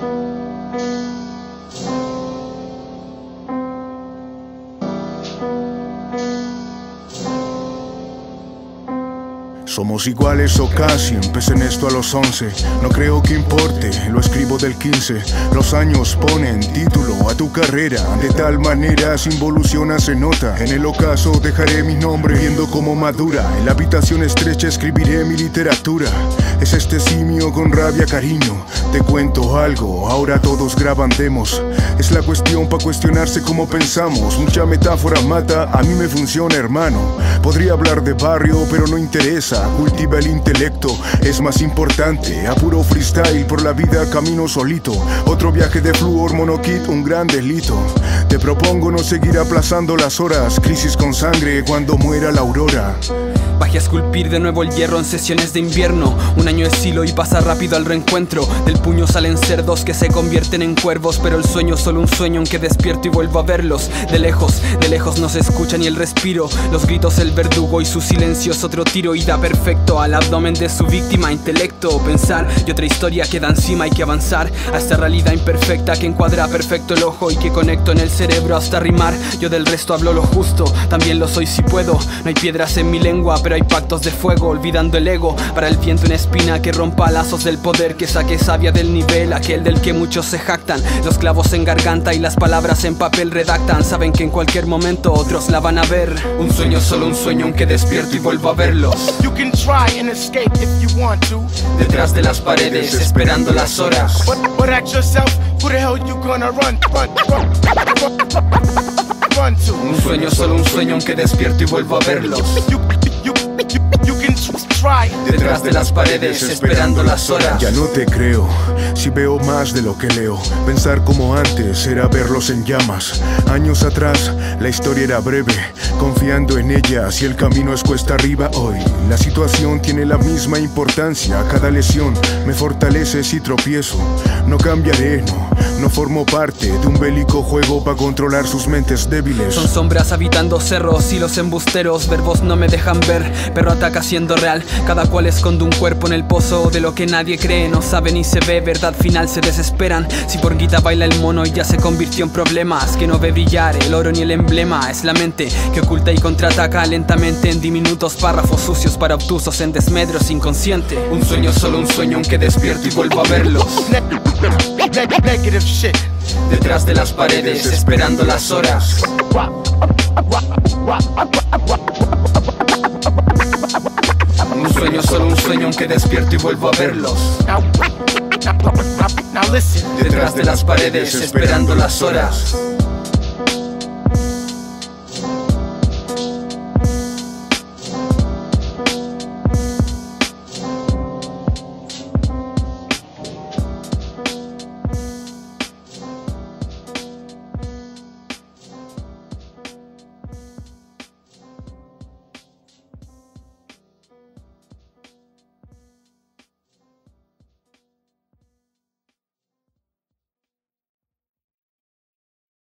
Thank you. Somos iguales o casi, empecé en esto a los 11 No creo que importe, lo escribo del 15 Los años ponen título a tu carrera. De tal manera si involuciona se nota. En el ocaso dejaré mi nombre viendo cómo madura. En la habitación estrecha escribiré mi literatura. Es este simio con rabia cariño. Te cuento algo, ahora todos graban demos. Es la cuestión para cuestionarse cómo pensamos. Mucha metáfora mata, a mí me funciona hermano. Podría hablar de barrio pero no interesa cultiva el intelecto, es más importante. A puro freestyle por la vida camino solito. Otro viaje de flúor monokit, un gran delito. Te propongo no seguir aplazando las horas. Crisis con sangre cuando muera la aurora. Bajé a esculpir de nuevo el hierro en sesiones de invierno. Un año es silo y pasa rápido al reencuentro. Del puño salen cerdos que se convierten en cuervos. Pero el sueño es solo un sueño, aunque despierto y vuelvo a verlos. De lejos, de lejos no se escucha ni el respiro. Los gritos, el verdugo y su silencio es otro tiro. Y da perfecto al abdomen de su víctima. Intelecto, pensar y otra historia queda encima. Hay que avanzar a esta realidad imperfecta que encuadra perfecto el ojo y que conecto en el cerebro hasta rimar. Yo del resto hablo lo justo, también lo soy si puedo. No hay piedras en mi lengua, pero hay pactos de fuego, olvidando el ego. Para el viento una espina que rompa lazos del poder, que saque sabia del nivel, aquel del que muchos se jactan. Los clavos en garganta y las palabras en papel redactan. Saben que en cualquier momento otros la van a ver. Un sueño, solo un sueño, aunque despierto y vuelvo a verlos. Can try and escape if you want to. Detrás de las paredes, esperando las horas. But, but ask yourself, who the hell you gonna run, run, run, run, run to? Un sueño, solo un sueño, aunque despierto y vuelvo a verlos. You, you, you, you can try. Detrás de las paredes, esperando las horas. Ya no te creo, si veo más de lo que leo. Pensar como antes era verlos en llamas. Años atrás, la historia era breve, confiando en ella. Si el camino es cuesta arriba, hoy la situación tiene la misma importancia. Cada lesión me fortalece si tropiezo. No cambiaré, no, no formo parte de un bélico juego para controlar sus mentes débiles. Son sombras habitando cerros y los embusteros verbos no me dejan ver. Perro ataca siendo real, cada cual esconde un cuerpo en el pozo de lo que nadie cree, no sabe ni se ve, verdad final se desesperan. Si por guita baila el mono y ya se convirtió en problemas, que no ve brillar el oro ni el emblema, es la mente que oculta y contraataca lentamente en diminutos párrafos sucios para obtusos en desmedros inconsciente. Un sueño, solo un sueño, aunque despierto y vuelvo a verlos. Detrás de las paredes, esperando las horas. Sueño, solo un sueño, aunque despierto y vuelvo a verlos. Detrás de las paredes, esperando las horas.